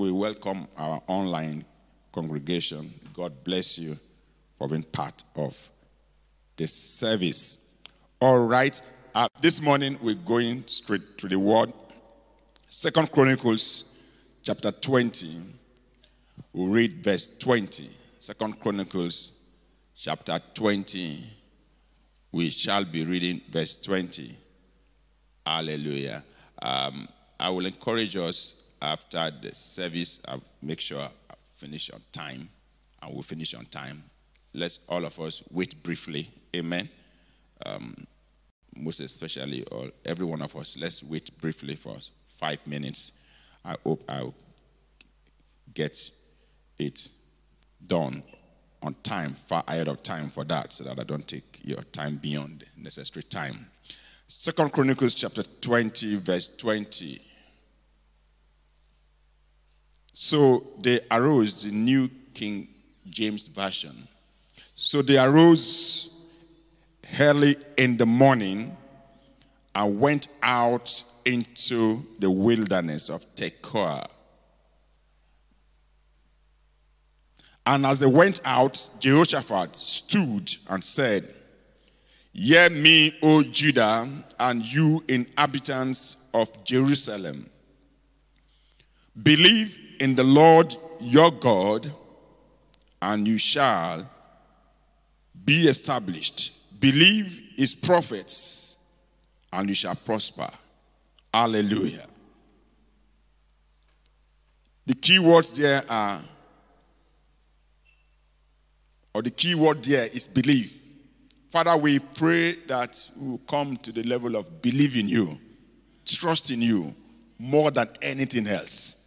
we welcome our online congregation. God bless you for being part of this service. All right. Uh, this morning we're going straight to the word. Second Chronicles chapter 20. We'll read verse 20. Second Chronicles chapter 20. We shall be reading verse 20. Hallelujah. Um, I will encourage us after the service, I'll make sure I finish on time, and we'll finish on time. Let's all of us wait briefly. Amen. Um, most especially, all, every one of us, let's wait briefly for five minutes. I hope I'll get it done on time, far ahead of time for that, so that I don't take your time beyond necessary time. Second Chronicles chapter 20, verse 20. So they arose, the New King James Version. So they arose early in the morning and went out into the wilderness of Tekoa. And as they went out, Jehoshaphat stood and said, Hear me, O Judah, and you inhabitants of Jerusalem. Believe in the Lord your God, and you shall be established. Believe his prophets, and you shall prosper. Hallelujah. The key words there are, or the key word there is believe. Father, we pray that we will come to the level of believing you, trust in you more than anything else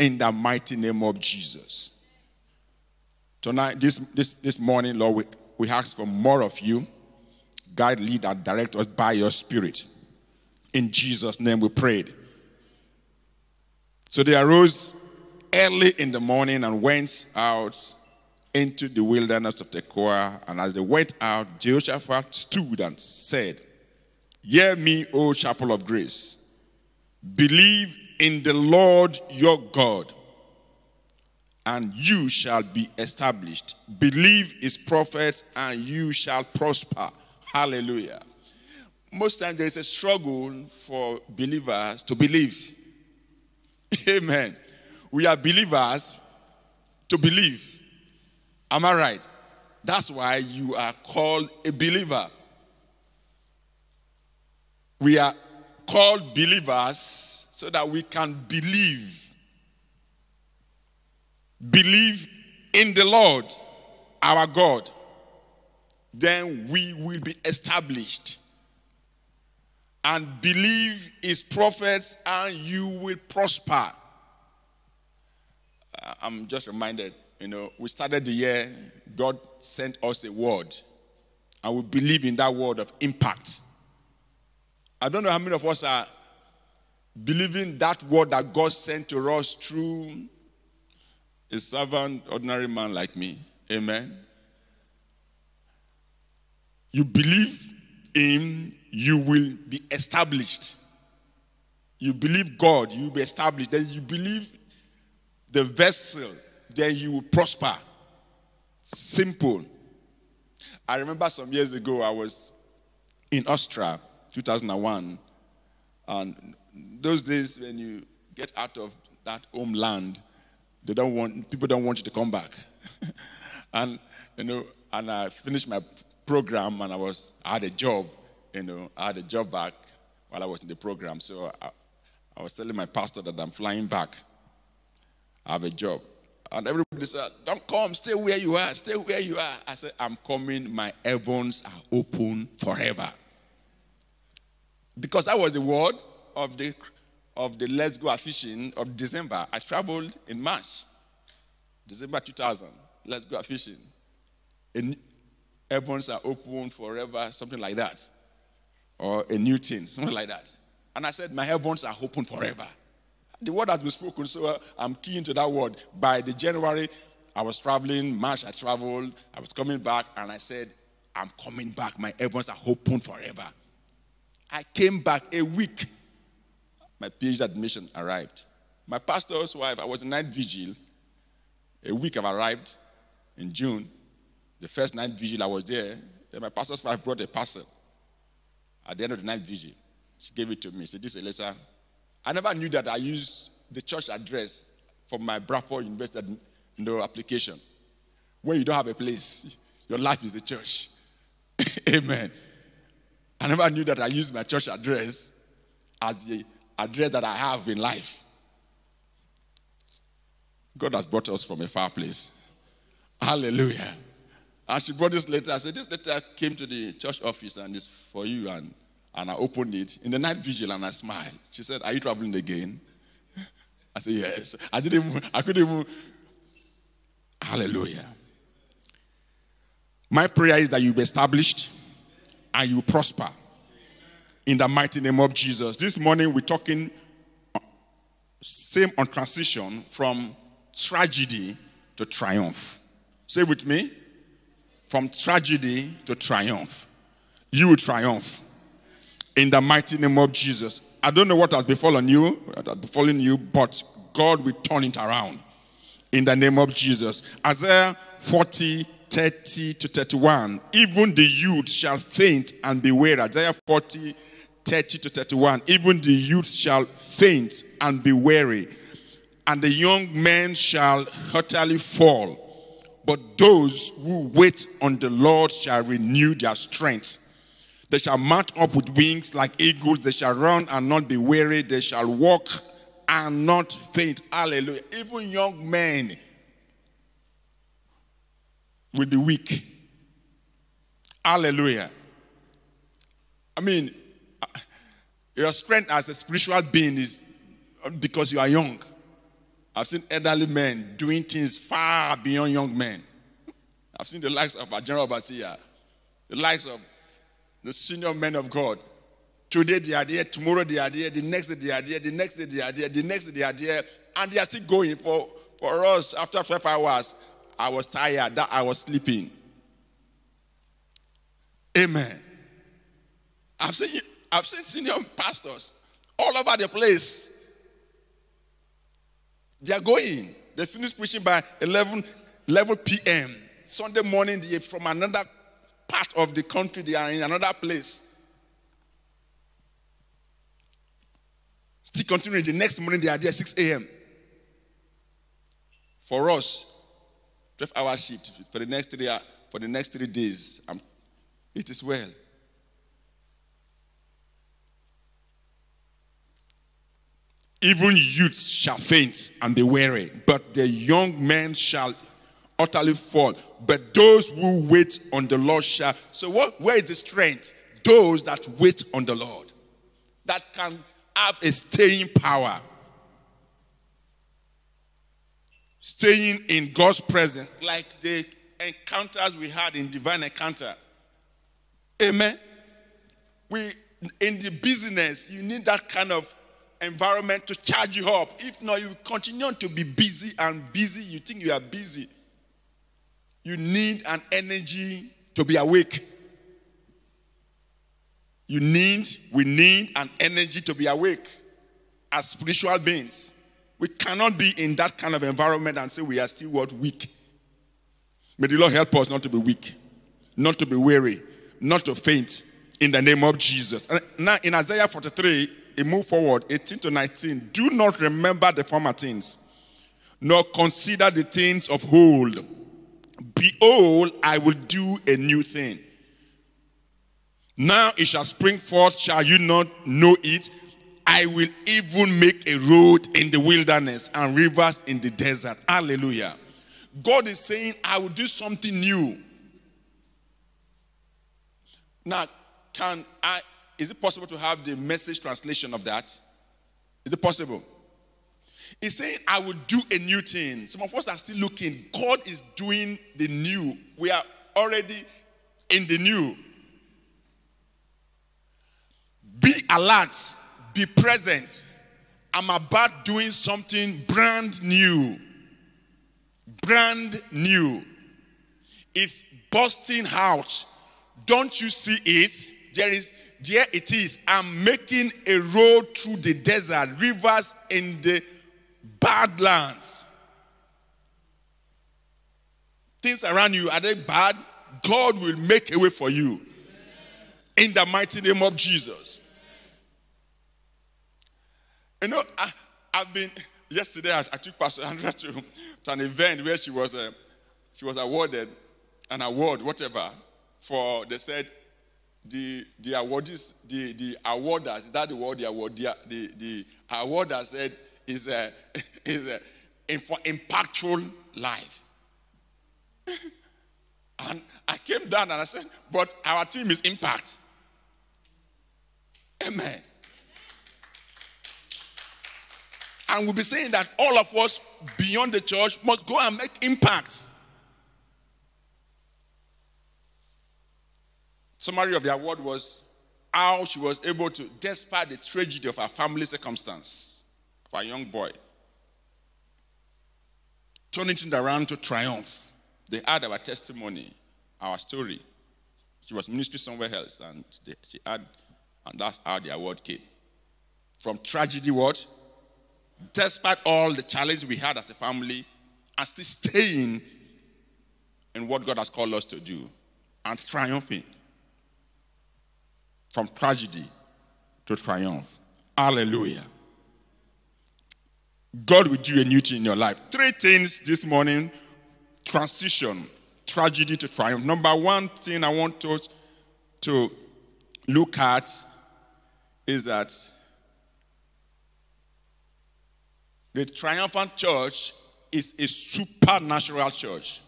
in the mighty name of Jesus. Tonight, this, this, this morning, Lord, we, we ask for more of you. Guide, lead, and direct us by your Spirit. In Jesus' name we prayed. So they arose early in the morning and went out into the wilderness of Tekoa. And as they went out, Jehoshaphat stood and said, Hear me, O chapel of grace. Believe in the Lord your God, and you shall be established. Believe his prophets, and you shall prosper. Hallelujah. Most times there is a struggle for believers to believe. Amen. We are believers to believe. Am I right? That's why you are called a believer. We are called believers so that we can believe. Believe in the Lord, our God. Then we will be established. And believe his prophets, and you will prosper. Uh, I'm just reminded, you know, we started the year, God sent us a word, and we believe in that word of impact. I don't know how many of us are believing that word that God sent to us through a servant, ordinary man like me. Amen. You believe in, you will be established. You believe God, you will be established. Then you believe the vessel, then you will prosper. Simple. I remember some years ago, I was in Austria, 2001, and those days when you get out of that homeland, they don't want people don't want you to come back. and you know, and I finished my program and I was I had a job, you know, I had a job back while I was in the program. So I, I was telling my pastor that I'm flying back. I have a job. And everybody said, Don't come, stay where you are, stay where you are. I said, I'm coming, my heavens are open forever. Because that was the word of the of the Let's Go Fishing of December. I traveled in March, December 2000. Let's go fishing. And heavens are open forever, something like that. Or a new thing, something like that. And I said, My heavens are open forever. The word has been spoken, so uh, I'm key into that word. By the January, I was traveling, March, I traveled, I was coming back, and I said, I'm coming back. My heavens are open forever. I came back a week my PhD admission arrived. My pastor's wife, I was in night vigil. A week I've arrived in June. The first night vigil I was there. Then my pastor's wife brought a parcel. At the end of the night vigil, she gave it to me. She said, This is a letter. I never knew that I used the church address for my Bradford University you know, application. When you don't have a place, your life is the church. Amen. I never knew that I used my church address as the address that I have in life. God has brought us from a far place. Hallelujah. And she brought this letter. I said, This letter came to the church office and it's for you. And, and I opened it in the night vigil and I smiled. She said, Are you traveling again? I said, Yes. I didn't I couldn't even. Hallelujah. My prayer is that you be established and you prosper in the mighty name of Jesus. This morning we're talking uh, same on transition from tragedy to triumph. Say with me from tragedy to triumph. You will triumph in the mighty name of Jesus. I don't know what has befallen you, has befallen you, but God will turn it around in the name of Jesus. Isaiah 40, 30 to 31. Even the youth shall faint and be weary. Isaiah 40, 30 to 31. Even the youth shall faint and be weary, and the young men shall utterly fall. But those who wait on the Lord shall renew their strength. They shall mount up with wings like eagles. They shall run and not be weary. They shall walk and not faint. Hallelujah. Even young men will be weak. Hallelujah. I mean, uh, your strength as a spiritual being is um, because you are young. I've seen elderly men doing things far beyond young men. I've seen the likes of general overseer, the likes of the senior men of God. Today they are there, tomorrow they are there, the next day they are there, the next day they are there, the next day they are there, and they are still going. For, for us, after 12 hours, I was tired, that I was sleeping. Amen. I've seen, I've seen senior pastors all over the place they are going. They finish preaching by 11, 11 p.m. Sunday morning, they from another part of the country, they are in another place. Still continuing. The next morning, they are there 6 a.m. For us, 12 hour shift for the next three, for the next three days. Um, it is well. Even youths shall faint and be weary, but the young men shall utterly fall. But those who wait on the Lord shall. So, what, where is the strength? Those that wait on the Lord, that can have a staying power. Staying in God's presence, like the encounters we had in divine encounter. Amen. We in the business, you need that kind of environment to charge you up. If not, you continue to be busy and busy. You think you are busy. You need an energy to be awake. You need, we need an energy to be awake as spiritual beings. We cannot be in that kind of environment and say we are still what weak. May the Lord help us not to be weak, not to be weary, not to faint in the name of Jesus. Now in Isaiah 43, it move forward 18 to 19 do not remember the former things nor consider the things of old behold i will do a new thing now it shall spring forth shall you not know it i will even make a road in the wilderness and rivers in the desert hallelujah god is saying i will do something new now can i is it possible to have the message translation of that? Is it possible? He's saying, I will do a new thing. Some of us are still looking. God is doing the new. We are already in the new. Be alert, be present. I'm about doing something brand new. Brand new. It's busting out. Don't you see it? There is there it is. I'm making a road through the desert, rivers in the badlands. Things around you, are they bad? God will make a way for you. In the mighty name of Jesus. You know, I, have been, yesterday I, I, took Pastor Andrea to, to an event where she was, uh, she was awarded an award, whatever, for, they said, the, the awardees, the, the awarders, is that the word, the award, the, the, the awarder said is a, is a, for impactful life. and I came down and I said, but our team is impact. Amen. And we'll be saying that all of us beyond the church must go and make impact. Summary of the award was how she was able to, despite the tragedy of her family circumstance, of a young boy, turn it around to triumph. They had our testimony, our story. She was ministry somewhere else, and they, she had, and that's how the award came. From tragedy, what? Despite all the challenges we had as a family, and still staying in what God has called us to do, and triumphing from tragedy to triumph. Hallelujah. God will do a new thing in your life. Three things this morning transition, tragedy to triumph. Number one thing I want us to look at is that the triumphant church is a supernatural church.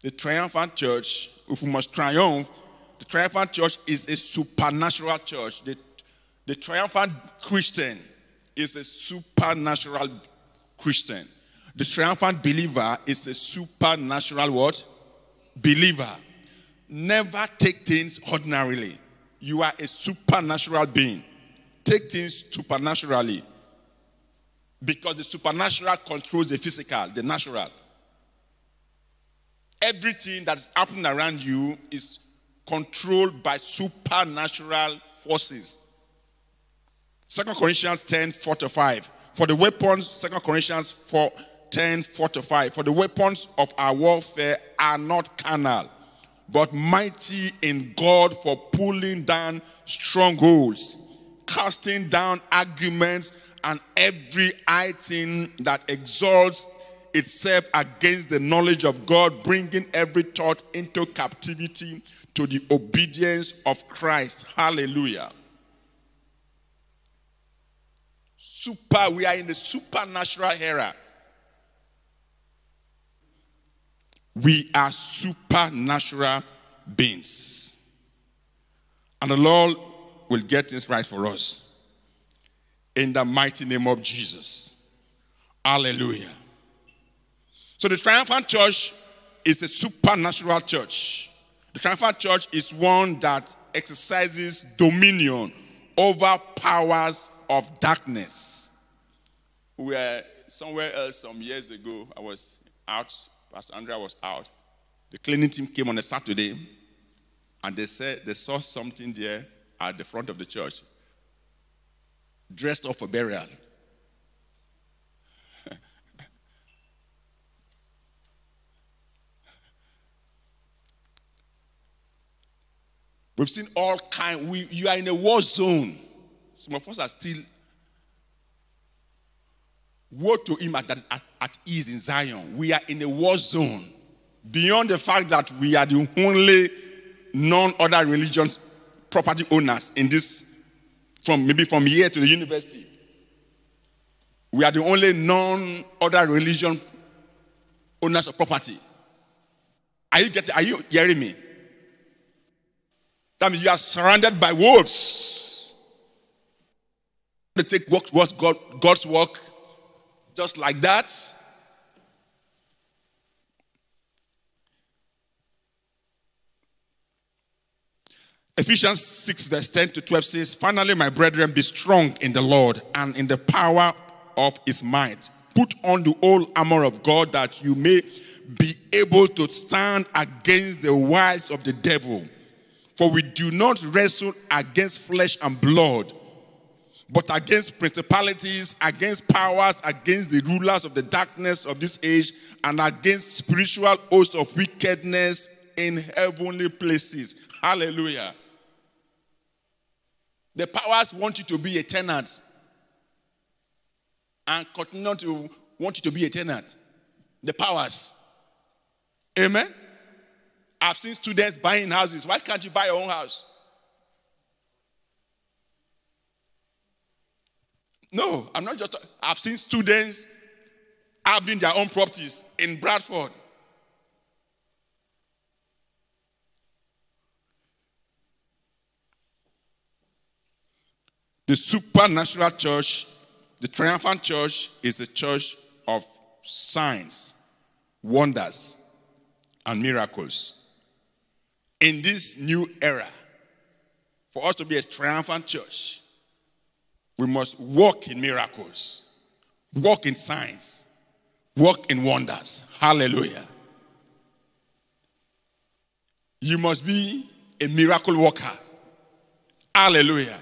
The triumphant church, if we must triumph, the triumphant church is a supernatural church. The, the triumphant Christian is a supernatural Christian. The triumphant believer is a supernatural what? Believer. Never take things ordinarily. You are a supernatural being. Take things supernaturally. Because the supernatural controls the physical, the natural. Everything that's happening around you is controlled by supernatural forces. 2 Corinthians 10 4 to 5. For the weapons, 2 Corinthians 4 10 4 to 5. For the weapons of our warfare are not carnal, but mighty in God for pulling down strongholds, casting down arguments and every item that exalts itself against the knowledge of God, bringing every thought into captivity to the obedience of Christ. Hallelujah. Super, we are in the supernatural era. We are supernatural beings. And the Lord will get things right for us. In the mighty name of Jesus. Hallelujah. So the triumphant church is a supernatural church. The triumphant church is one that exercises dominion over powers of darkness. We were somewhere else some years ago. I was out, Pastor Andrea was out. The cleaning team came on a Saturday and they said they saw something there at the front of the church, dressed up for burial. We've seen all kind. We, you are in a war zone. Some of us are still. Woe to him that is at, at ease in Zion. We are in a war zone. Beyond the fact that we are the only non-other religions property owners in this, from maybe from here to the university. We are the only non-other religion owners of property. Are you getting? Are you hearing me? That means you are surrounded by wolves. They take work, God, God's work just like that. Ephesians 6, verse 10 to 12 says, Finally, my brethren, be strong in the Lord and in the power of his might. Put on the whole armor of God that you may be able to stand against the wiles of the devil. For we do not wrestle against flesh and blood, but against principalities, against powers, against the rulers of the darkness of this age, and against spiritual hosts of wickedness in heavenly places. Hallelujah. The powers want you to be a tenant and continue to want you to be a tenant. The powers. Amen. I've seen students buying houses. Why can't you buy your own house? No, I'm not just. I've seen students having their own properties in Bradford. The supernatural church, the triumphant church, is a church of signs, wonders, and miracles. In this new era, for us to be a triumphant church, we must walk in miracles, walk in signs, walk in wonders. Hallelujah. You must be a miracle worker. Hallelujah.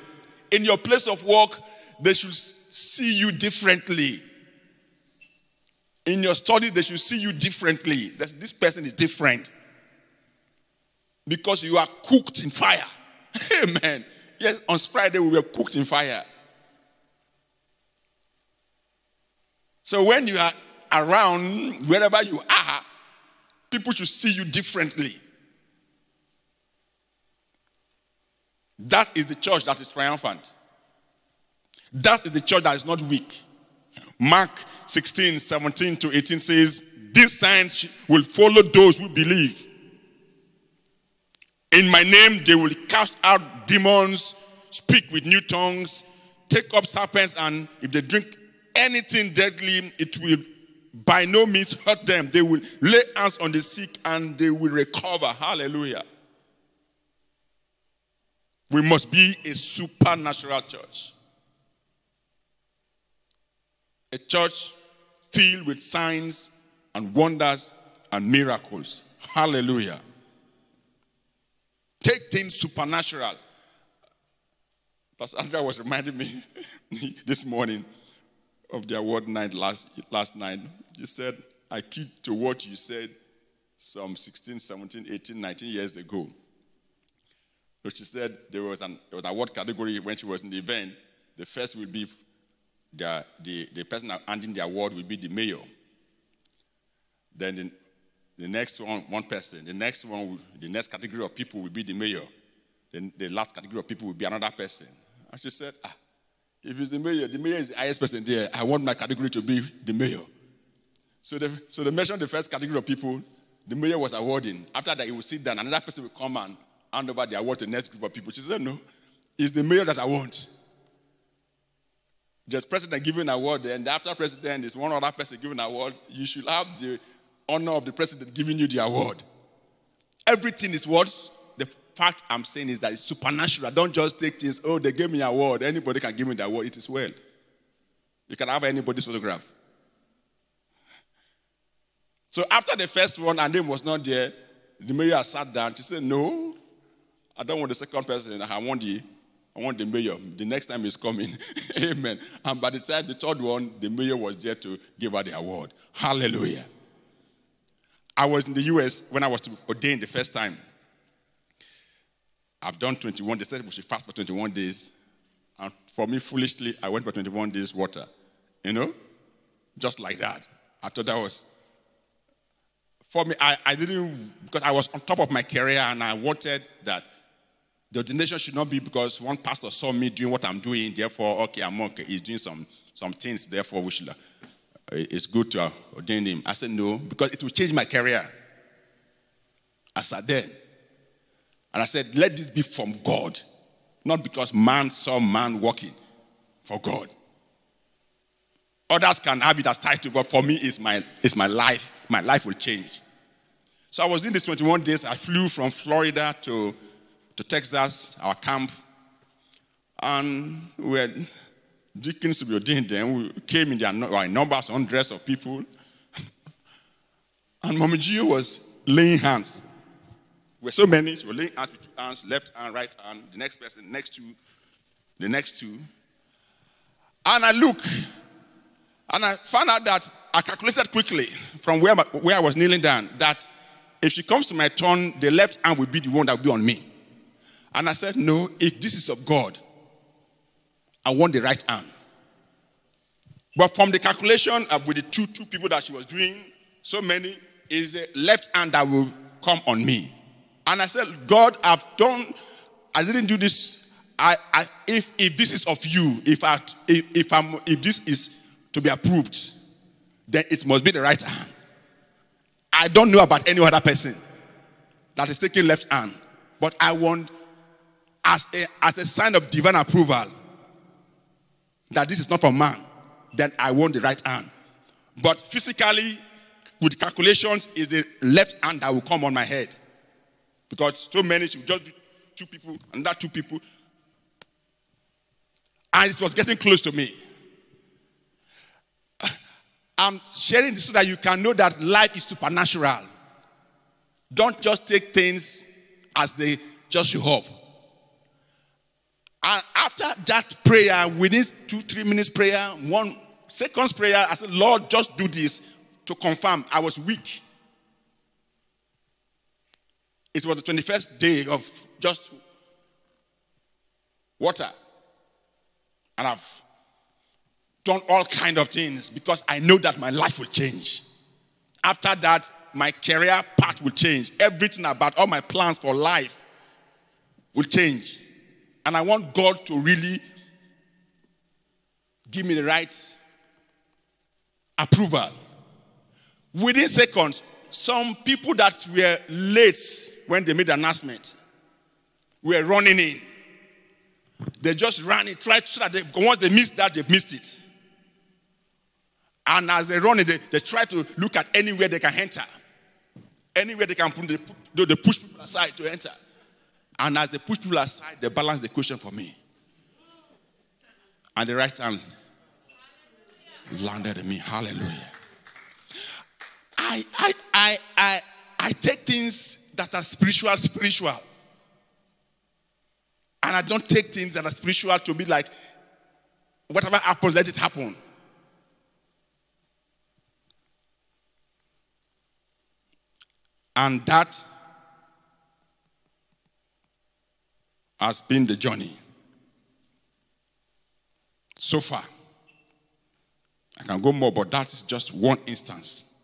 In your place of work, they should see you differently. In your study, they should see you differently. This person is different. Because you are cooked in fire. Amen. Yes, on Friday we were cooked in fire. So when you are around, wherever you are, people should see you differently. That is the church that is triumphant. That is the church that is not weak. Mark 16, 17 to 18 says, These signs will follow those who believe. In my name, they will cast out demons, speak with new tongues, take up serpents, and if they drink anything deadly, it will by no means hurt them. They will lay hands on the sick and they will recover. Hallelujah. We must be a supernatural church. A church filled with signs and wonders and miracles. Hallelujah. Take things supernatural. Pastor Andrea was reminding me this morning of the award night last, last night, you said, I keyed to what you said some 16, 17, 18, 19 years ago. So she said there was an, there was an award category when she was in the event. The first will be the, the, the person handing the award will be the mayor. Then the, the next one, one person. The next one, the next category of people will be the mayor. Then the last category of people will be another person. And she said, ah, if it's the mayor, the mayor is the highest person there. I want my category to be the mayor. So, the, so they mentioned the first category of people the mayor was awarding. After that, he would sit down. Another person would come and hand over the award to the next group of people. She said, No, it's the mayor that I want. There's president giving an award, and after president is one other person giving an award. You should have the honor of the president giving you the award. Everything is what the fact I'm saying is that it's supernatural. Don't just take things, oh, they gave me an award. Anybody can give me the award. It is well. You can have anybody's photograph. So after the first one, her name was not there, the mayor sat down. She said, No, I don't want the second person. I want the I want the mayor. The next time he's coming. Amen. And by the time the third one, the mayor was there to give her the award. Hallelujah. I was in the US when I was ordained the first time. I've done 21. They said we should fast for 21 days. And for me, foolishly, I went for 21 days water. You know? Just like that. I thought that was. For me, I, I didn't, because I was on top of my career and I wanted that the ordination should not be because one pastor saw me doing what I'm doing, therefore, okay, I'm okay. He's doing some, some things, therefore, we should, uh, it's good to ordain him. I said, no, because it will change my career. I said, then. And I said, let this be from God, not because man saw man working for God. Others can have it as title, but for me, it's my, it's my life. My life will change. So I was in this 21 days. I flew from Florida to, to Texas, our camp. And we had deacons to be ordained then. We came in there their numbers, hundreds of people. and Mommy G.O. was laying hands We were so many, so we're laying hands with two hands, left hand, right hand, the next person, next two, the next two. And I look, and I found out that I calculated quickly from where, where I was kneeling down that if she comes to my turn, the left hand will be the one that will be on me. And I said, No, if this is of God, I want the right hand. But from the calculation of with the two, two people that she was doing, so many, is the left hand that will come on me. And I said, God, I've done, I didn't do this. I, I if, if this is of you, if, I, if, if, I'm, if this is to be approved, then it must be the right hand. I don't know about any other person that is taking left hand, but I want, as a, as a sign of divine approval, that this is not from man, then I want the right hand. But physically, with calculations, is the left hand that will come on my head. Because so many just two people and that two people. And it was getting close to me. I'm sharing this so that you can know that life is supernatural. Don't just take things as they just show up. And after that prayer, within two, three minutes prayer, one seconds prayer, I said, Lord, just do this to confirm I was weak. It was the 21st day of just water. And I've done all kind of things because I know that my life will change. After that, my career path will change. Everything about all my plans for life will change. And I want God to really give me the right approval. Within seconds, some people that were late when they made the announcement were running in. They just ran it, tried so that they, once they missed that, they've missed it. And as they run it, they, they try to look at anywhere they can enter. Anywhere they can put, they push people aside to enter. And as they push people aside, they balance the question for me. And the right hand landed me. Hallelujah. I, I, I, I, I take things that are spiritual, spiritual. And I don't take things that are spiritual to be like, whatever happens, let it happen. And that has been the journey so far. I can go more, but that is just one instance.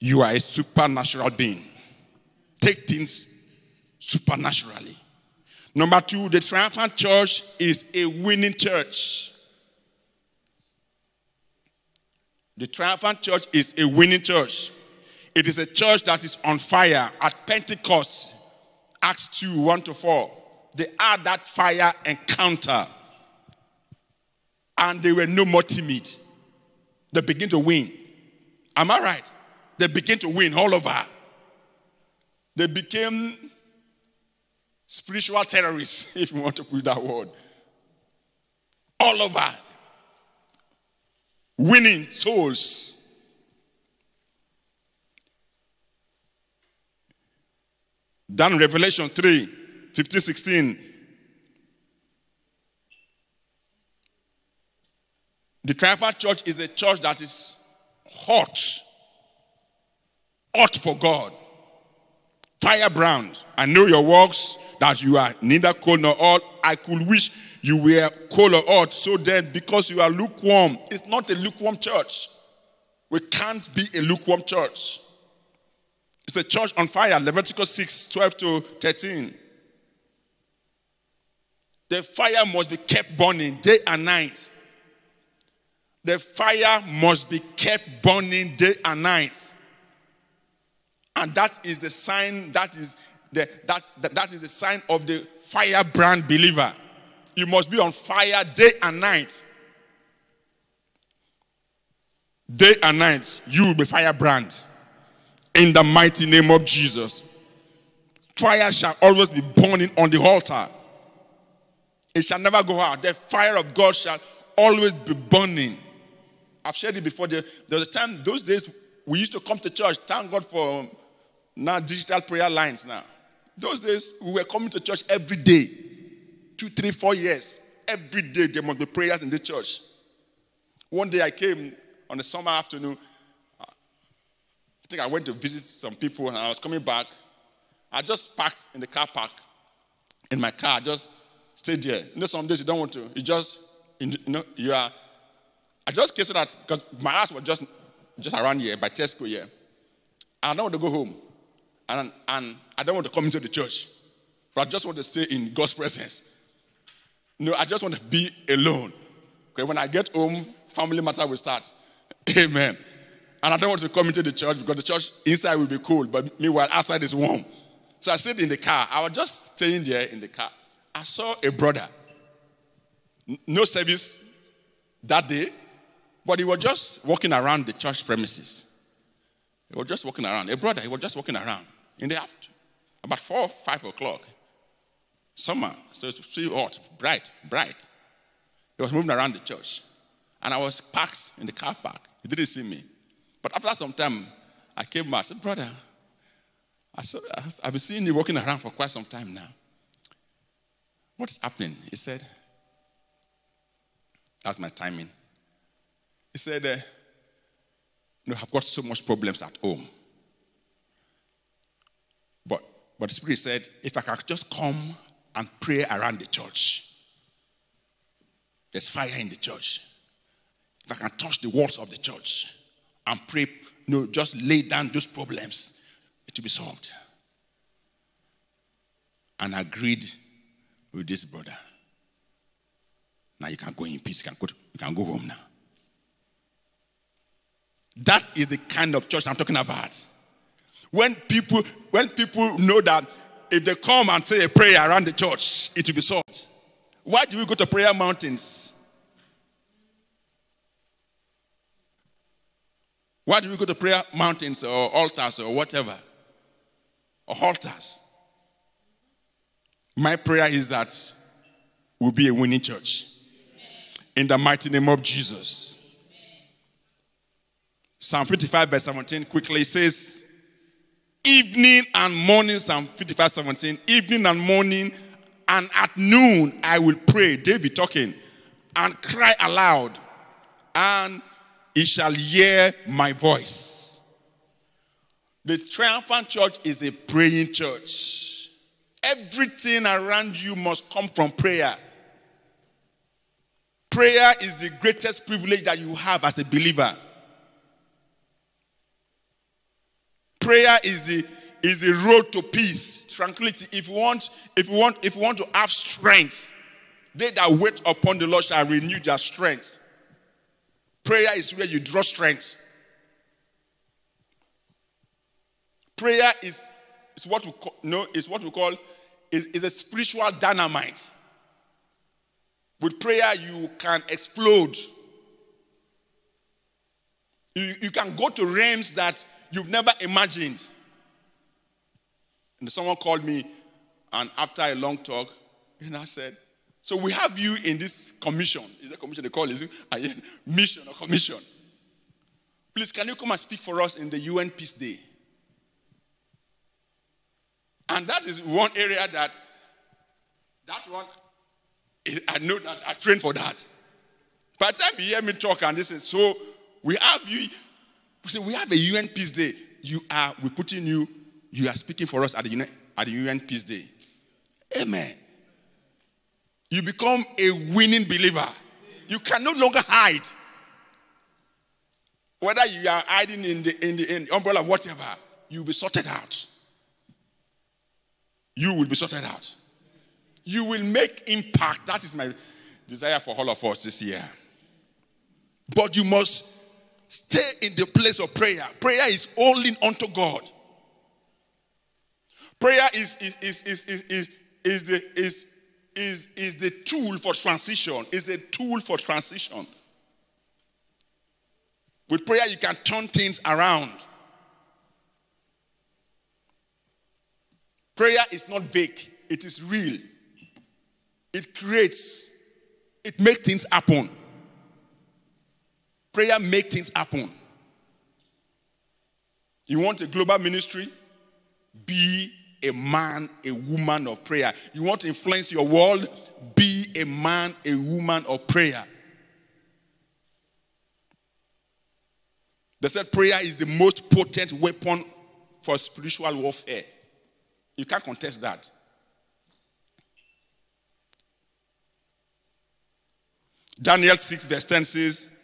You are a supernatural being. Take things supernaturally. Number two, the triumphant church is a winning church. The triumphant church is a winning church. It is a church that is on fire at Pentecost, Acts 2 1 to 4. They had that fire encounter and they were no more timid. They begin to win. Am I right? They begin to win all over. They became spiritual terrorists, if you want to put that word. All over winning souls. Then Revelation 3 15, 16. The Triumphant Church is a church that is hot, hot for God, firebrand. I know your works that you are neither cold nor hot. I could wish you were cold or hot. So then, because you are lukewarm, it's not a lukewarm church. We can't be a lukewarm church. It's a church on fire, Leviticus 6 12 to 13. The fire must be kept burning day and night. The fire must be kept burning day and night. And that is the sign, that is the, that, that, that is the sign of the firebrand believer. You must be on fire day and night. Day and night, you will be firebrand. In the mighty name of Jesus. Fire shall always be burning on the altar. It shall never go out. The fire of God shall always be burning. I've shared it before. There, was a time, those days, we used to come to church. Thank God for um, now digital prayer lines now. Those days, we were coming to church every day two, three, four years. every day there must be prayers in the church. One day I came on a summer afternoon. I think I went to visit some people and I was coming back. I just parked in the car park in my car, just stayed there. You know, some days you don't want to. You just, you know, you are. I just came so that, because my house was just, just around here by Tesco here. I don't want to go home. And, and I don't want to come into the church. But I just want to stay in God's presence. You No, I just want to be alone. Okay, when I get home, family matter will start. Amen. And I don't want to come into the church because the church inside will be cold, but meanwhile outside is warm. So I sit in the car. I was just staying there in the car. I saw a brother. No service that day, but he was just walking around the church premises. He was just walking around. A brother, he was just walking around in the afternoon, about four, or five o'clock. Summer, so it's still hot, bright, bright. He was moving around the church. And I was parked in the car park. He didn't see me. But after some time, I came back. I said, Brother, I said, I've been seeing you walking around for quite some time now. What's happening? He said, That's my timing. He said, uh, know, I've got so much problems at home. But, but the Spirit said, If I could just come and pray around the church, there's fire in the church. If I can touch the walls of the church and pray, you know, just lay down those problems to be solved. And agreed with this brother. Now you can go in peace. You can go, to, you can go home now. That is the kind of church I'm talking about. When people, when people know that if they come and say a prayer around the church, it will be solved. Why do we go to prayer mountains? Why do we go to prayer mountains or altars or whatever? Or altars. My prayer is that we'll be a winning church. In the mighty name of Jesus. Psalm 55, verse 17 quickly says, Evening and morning, Psalm 55, 17, evening and morning, and at noon I will pray, David talking, and cry aloud, and he shall hear my voice. The triumphant church is a praying church. Everything around you must come from prayer. Prayer is the greatest privilege that you have as a believer. Prayer is the is the road to peace, tranquility. If you want, if you want, if you want to have strength, they that wait upon the Lord shall renew their strength. Prayer is where you draw strength. Prayer is, is what we call, no, is what we call is, is a spiritual dynamite. With prayer, you can explode. You, you can go to realms that you've never imagined. And someone called me, and after a long talk, and I said, So we have you in this commission. Is that commission they call it? Ah, Mission or commission. Please, can you come and speak for us in the UN Peace Day? And that is one area that, that one, I know that I trained for that. By the time you hear me talk and this is so, we have you, we have a UN Peace Day. You are, we're putting you, you are speaking for us at the, UN, at the UN Peace Day. Amen. You become a winning believer. You can no longer hide. Whether you are hiding in the, in the, in the umbrella, whatever, you'll be sorted out you will be sorted out. You will make impact. That is my desire for all of us this year. But you must stay in the place of prayer. Prayer is holding onto God. Prayer is, is, is, is, is, is, is, the, is, is, is the tool for transition, is a tool for transition. With prayer, you can turn things around. Prayer is not vague, it is real. It creates, it makes things happen. Prayer makes things happen. You want a global ministry? Be a man, a woman of prayer. You want to influence your world? Be a man, a woman of prayer. They said prayer is the most potent weapon for spiritual warfare. You can't contest that. Daniel 6, verse 10 says,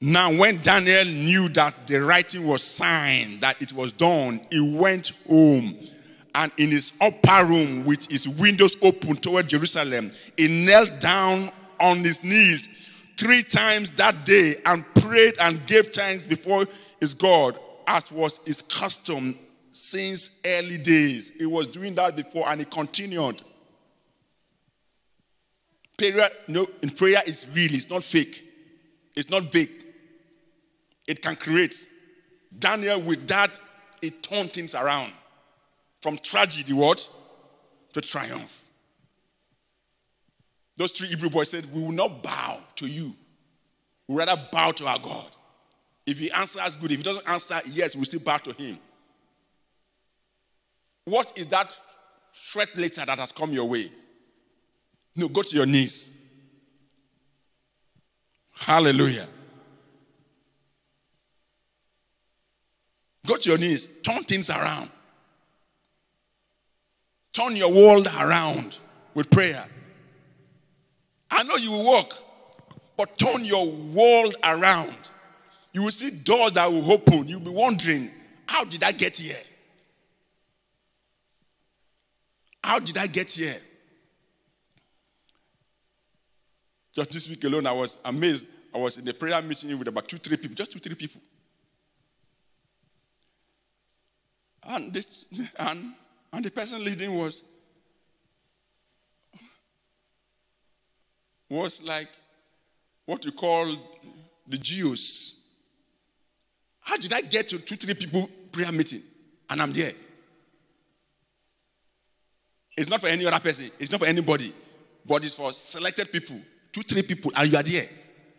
Now, when Daniel knew that the writing was signed, that it was done, he went home. And in his upper room, with his windows open toward Jerusalem, he knelt down on his knees three times that day and prayed and gave thanks before his God, as was his custom since early days. He was doing that before and he continued. Prayer, no, in prayer is real, it's not fake, it's not big. It can create. Daniel, with that, it turned things around from tragedy, what? To triumph. Those three Hebrew boys said, We will not bow to you. We rather bow to our God. If he answers, good. If he doesn't answer, yes, we'll still bow to him. What is that threat letter that has come your way? No, go to your knees. Hallelujah. Go to your knees. Turn things around. Turn your world around with prayer. I know you will walk, but turn your world around. You will see doors that will open. You'll be wondering, how did I get here? How did I get here? Just this week alone, I was amazed. I was in a prayer meeting with about two, three people, just two, three people. And, this, and, and the person leading was, was like what you call the Jews. How did I get to two, three people prayer meeting and I'm there? It's not for any other person, it's not for anybody, but it's for selected people. Two, three people, and you are there.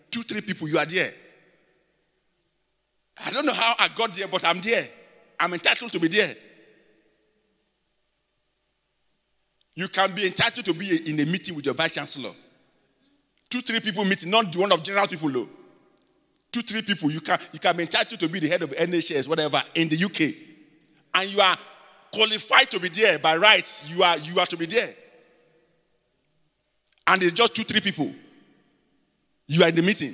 Two, three people, you are there. I don't know how I got there, but I'm there. I'm entitled to be there. You can be entitled to be in a meeting with your vice chancellor. Two, three people meeting, not the one of general people, though. Two, three people, you can, you can be entitled to be the head of NHS, whatever, in the UK. And you are qualified to be there by rights. You are, you are to be there and it's just two, three people. You are in the meeting.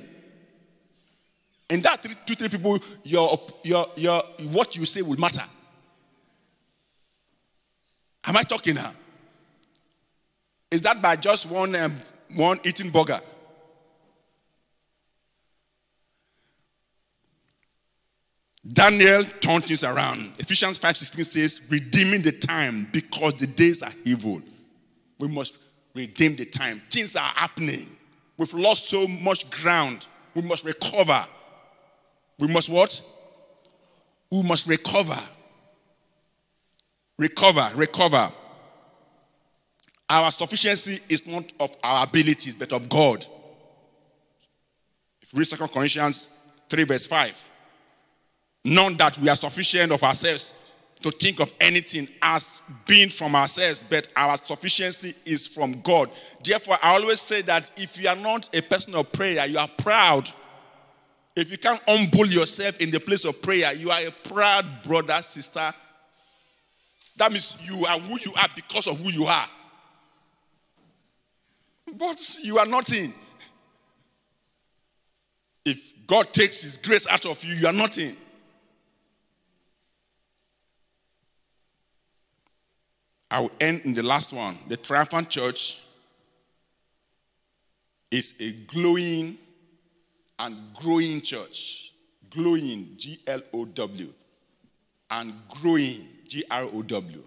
And that three, two, three people, your, your, your, what you say will matter. Am I talking now? Is that by just one, um, one eating burger? Daniel turned things around. Ephesians 5:16 says, redeeming the time because the days are evil. We must redeem the time. Things are happening. We've lost so much ground. We must recover. We must what? We must recover. Recover, recover. Our sufficiency is not of our abilities, but of God. If you read 2 Corinthians 3, verse 5, none that we are sufficient of ourselves to think of anything as being from ourselves, but our sufficiency is from God. Therefore, I always say that if you are not a person of prayer, you are proud. If you can't humble yourself in the place of prayer, you are a proud brother, sister. That means you are who you are because of who you are. But you are nothing. If God takes His grace out of you, you are nothing. I will end in the last one. The triumphant church is a glowing and growing church. Glowing, G L O W, and growing, G R O W.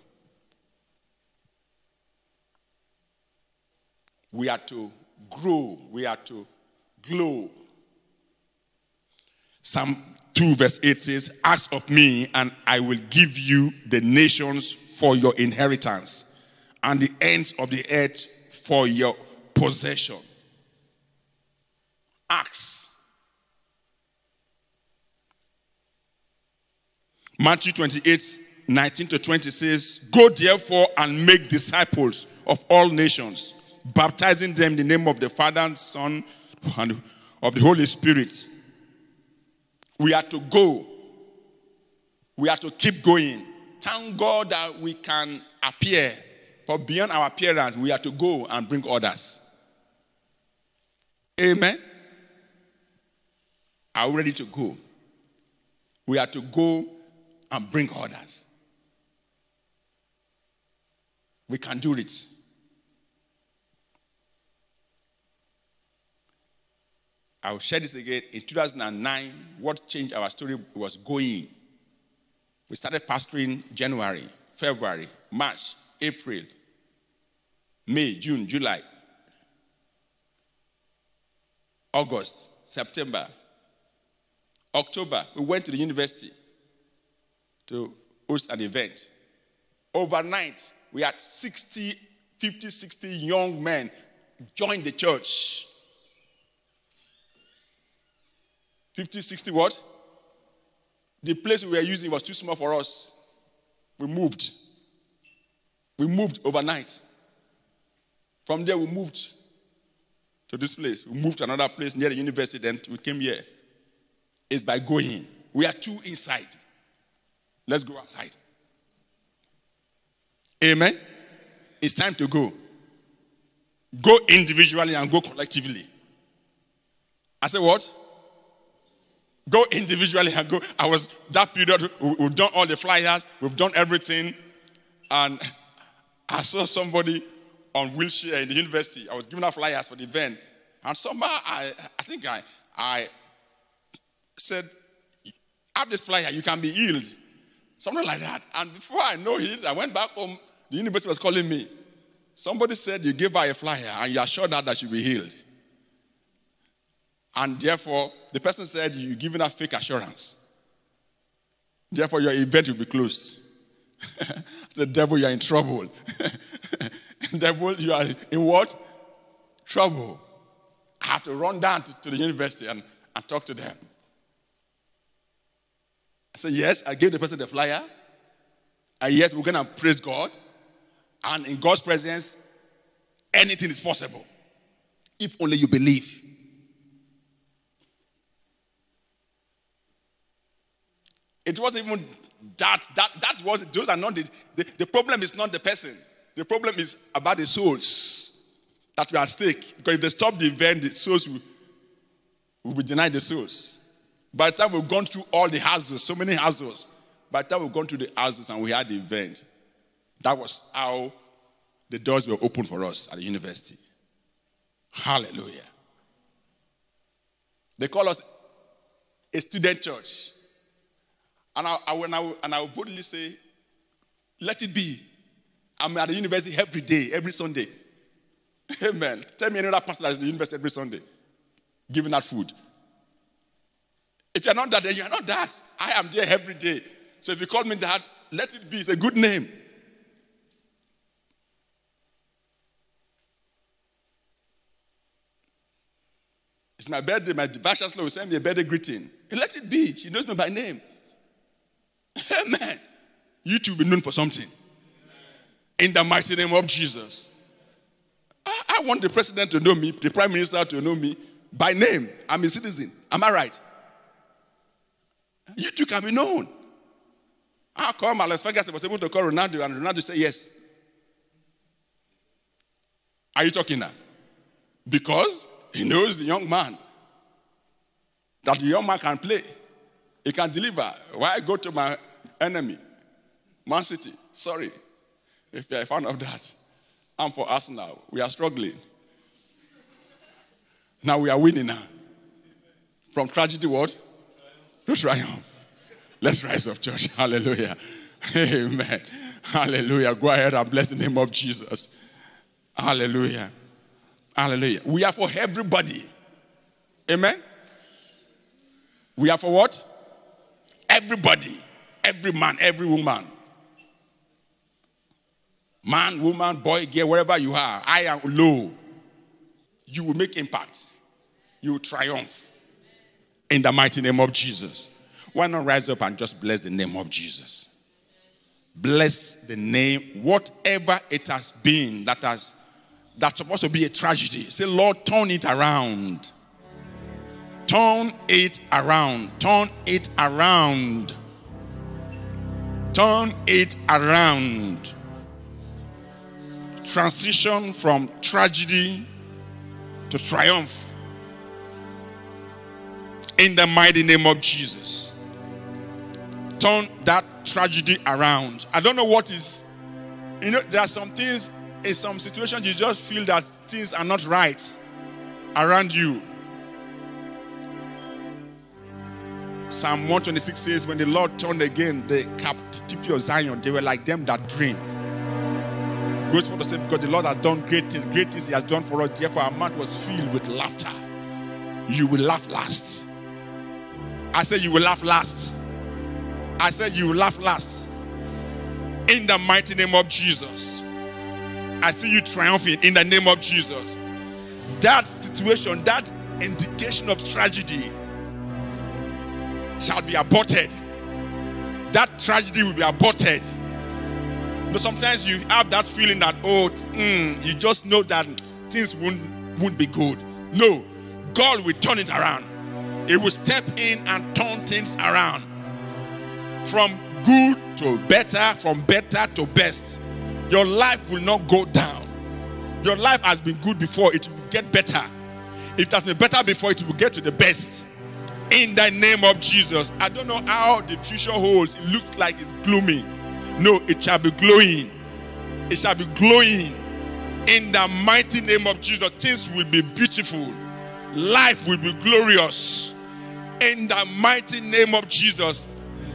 We are to grow, we are to glow. Psalm 2, verse 8 says, Ask of me, and I will give you the nations for your inheritance and the ends of the earth for your possession. Acts. Matthew 28, 19 to 20 says, Go therefore and make disciples of all nations, baptizing them in the name of the Father and Son and of the Holy Spirit. We are to go. We are to keep going. Thank God that we can appear. But beyond our appearance, we are to go and bring others. Amen. Are we ready to go? We are to go and bring others. We can do it. I'll share this again. In 2009, what changed our story was going. We started pastoring January, February, March, April, May, June, July, August, September, October. We went to the university to host an event. Overnight, we had 60, 50, 60 young men join the church. 50, 60 what? The place we were using was too small for us. We moved. We moved overnight. From there, we moved to this place. We moved to another place near the university, then we came here. It's by going. We are too inside. Let's go outside. Amen. It's time to go. Go individually and go collectively. I said, what? Go individually and go. I was that period, we've done all the flyers, we've done everything. And I saw somebody on wheelchair in the university. I was giving out flyers for the event. And somehow I, I think I, I said, have this flyer, you can be healed. Something like that. And before I know it, I went back home the university was calling me. Somebody said you gave her a flyer and you assured her that she'll be healed. And therefore, the person said you're giving her fake assurance. Therefore, your event will be closed. the devil, you're in trouble. devil, you are in what? Trouble. I have to run down to, to the university and, and talk to them. I said, Yes, I gave the person the flyer. And yes, we're going to praise God. And in God's presence, anything is possible. If only you believe. It wasn't even that. That, that was, those are not the, the, the problem is not the person. The problem is about the souls that were at stake. Because if they stop the event, the souls will, will be denied the souls. By the time we've gone through all the houses, so many houses, by the time we've gone through the houses and we had the event, that was how the doors were opened for us at the university. Hallelujah. They call us a student church. And I, I, when I, and I will boldly say, let it be. I'm at the university every day, every Sunday. Amen. Tell me another pastor that's at the university every Sunday, giving out food. If you're not that, then you're not that. I am there every day. So if you call me that, let it be. It's a good name. It's my birthday. My chancellor will send me a birthday greeting. Let it be. She knows me by name. Amen. You two be known for something. In the mighty name of Jesus. I, I want the president to know me, the prime minister to know me by name. I'm a citizen. Am I right? You two can be known. How come Alex Ferguson was able to call Ronaldo and Ronaldo said yes? Are you talking now? Because he knows the young man. That the young man can play. He can deliver. Why go to my enemy? Man City. Sorry. If you're a fan of that. I'm for Arsenal. We are struggling. Now we are winning now. From tragedy what? To triumph. Let's rise up, church. Hallelujah. Amen. Hallelujah. Go ahead and bless the name of Jesus. Hallelujah. Hallelujah. We are for everybody. Amen. We are for what? Everybody. Every man, every woman. Man, woman, boy, girl, wherever you are, I am low. You will make impact. You will triumph. In the mighty name of Jesus. Why not rise up and just bless the name of Jesus? Bless the name, whatever it has been that has that's supposed to be a tragedy. Say, Lord, turn it around. Turn it around. Turn it around. Turn it around. Transition from tragedy to triumph. In the mighty name of Jesus. Turn that tragedy around. I don't know what is, you know, there are some things in some situations you just feel that things are not right around you. Psalm 126 says, When the Lord turned again the captivity of Zion, they were like them that dream. Grateful to say, because the Lord has done great things, great things He has done for us. Therefore, our mouth was filled with laughter. You will laugh last. I said, You will laugh last. I said, You will laugh last. In the mighty name of Jesus. I see you triumphing in the name of Jesus. That situation, that indication of tragedy shall be aborted. That tragedy will be aborted. You sometimes you have that feeling that, oh, mm, you just know that things won't, won't be good. No, God will turn it around. He will step in and turn things around from good to better, from better to best. Your life will not go down. Your life has been good before, it will get better. If it has been better before, it will get to the best. In the name of Jesus. I don't know how the future holds. It looks like it's gloomy. No, it shall be glowing. It shall be glowing. In the mighty name of Jesus, things will be beautiful. Life will be glorious. In the mighty name of Jesus.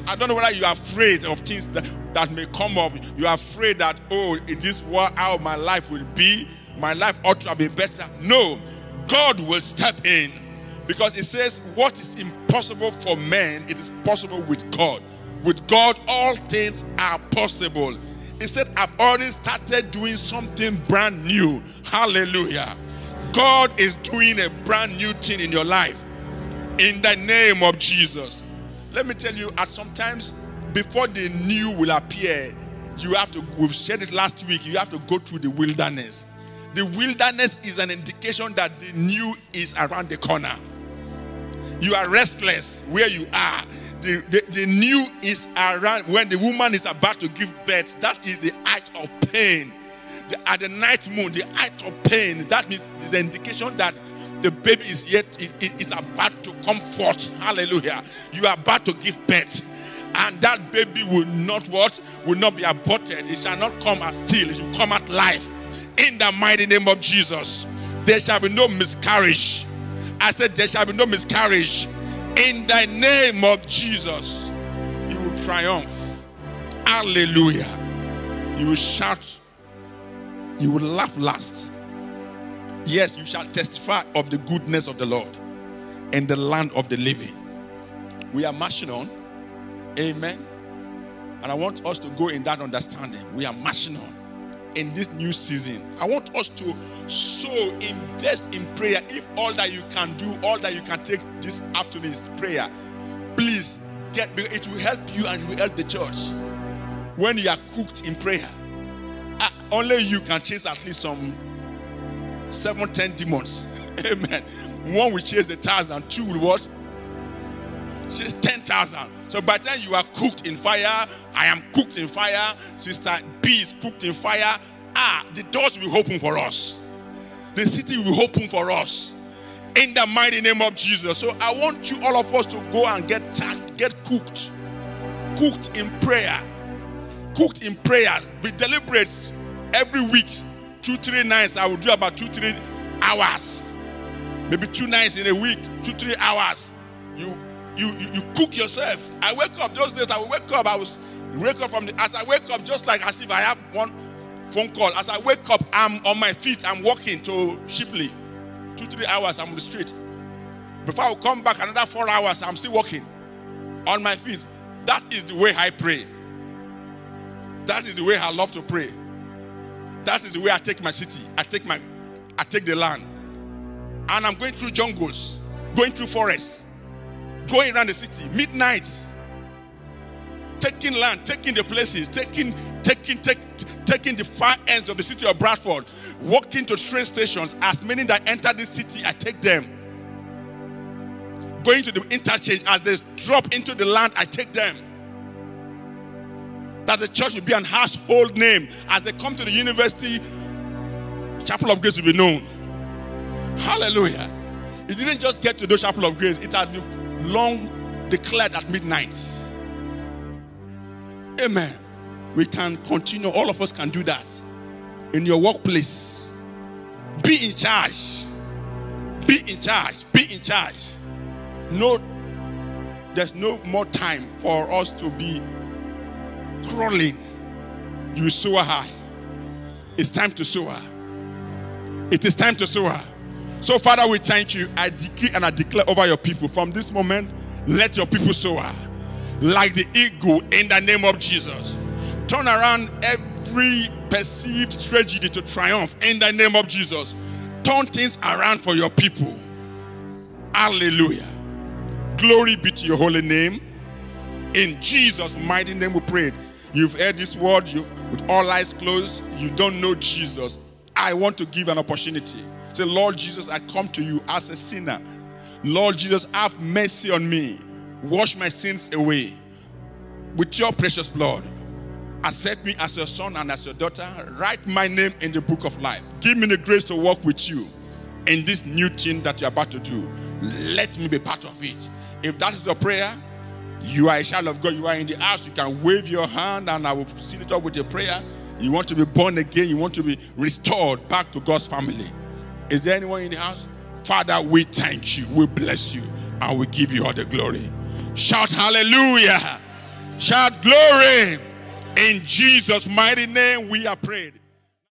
I don't know whether you are afraid of things that that may come up. You are afraid that, oh, is what how my life will be. My life ought to be better. No, God will step in. Because it says, what is impossible for men, it is possible with God. With God, all things are possible. He said, I've already started doing something brand new. Hallelujah. God is doing a brand new thing in your life. In the name of Jesus. Let me tell you, at sometimes before the new will appear, you have to, we've said it last week, you have to go through the wilderness. The wilderness is an indication that the new is around the corner. You are restless where you are. The, the, the new is around when the woman is about to give birth. That is the height of pain. The, at the night moon, the height of pain. That means it's an indication that the baby is yet is about to come forth. Hallelujah. You are about to give birth and that baby will not what? Will not be aborted. It shall not come as still. It will come at life. In the mighty name of Jesus. There shall be no miscarriage. I said there shall be no miscarriage. In the name of Jesus. You will triumph. Hallelujah. You will shout. You will laugh last. Yes, you shall testify of the goodness of the Lord in the land of the living. We are marching on. Amen. And I want us to go in that understanding. We are marching on in this new season. I want us to so invest in prayer. If all that you can do, all that you can take this afternoon is prayer, please get it will help you and it will help the church. When you are cooked in prayer, uh, only you can chase at least some seven, ten demons. Amen. One will chase a thousand, two will what? Chase ten thousand. So by the time you are cooked in fire, I am cooked in fire, Sister B is cooked in fire. Ah, the doors will open for us. The city will open for us. In the mighty name of Jesus. So I want you, all of us, to go and get get cooked. Cooked in prayer. Cooked in prayer. Be deliberate every week. Two, three nights. I will do about two, three hours. Maybe two nights in a week, two, three hours. You you, you, you cook yourself. I wake up those days. I will wake up. I was wake up from the as I wake up, just like as if I have one phone call. As I wake up, I'm on my feet. I'm walking to Shipley. Two three hours. I'm on the street. Before I come back, another four hours. I'm still walking on my feet. That is the way I pray. That is the way I love to pray. That is the way I take my city. I take my, I take the land, and I'm going through jungles, going through forests going around the city, midnight, taking land, taking the places, taking, taking, take, taking the far ends of the city of Bradford, walking to train stations. As many that enter this city, I take them. Going to the interchange, as they drop into the land, I take them. That the church will be an household name. As they come to the university, Chapel of Grace will be known. Hallelujah. It didn't just get to the Chapel of Grace, it has been long declared at midnight. Amen. We can continue, all of us can do that. In your workplace, be in charge. Be in charge. Be in charge. No, there's no more time for us to be crawling. You soar high. It's time to soar. It is time to soar. So, Father, we thank you. I decree and I declare over your people from this moment, let your people soar like the eagle in the name of Jesus. Turn around every perceived tragedy to triumph in the name of Jesus. Turn things around for your people. Hallelujah. Glory be to your holy name. In Jesus' mighty name we prayed. You've heard this word you, with all eyes closed. You don't know Jesus. I want to give an opportunity. Say, Lord Jesus, I come to you as a sinner. Lord Jesus, have mercy on me. Wash my sins away with your precious blood. Accept me as your son and as your daughter. Write my name in the book of life. Give me the grace to walk with you in this new thing that you're about to do. Let me be part of it. If that is your prayer, you are a child of God, you are in the house, you can wave your hand and I will seal it up with a prayer. You want to be born again, you want to be restored back to God's family. Is there anyone in the house? Father, we thank you, we bless you, and we give you all the glory. Shout hallelujah. Shout glory. In Jesus' mighty name, we are prayed.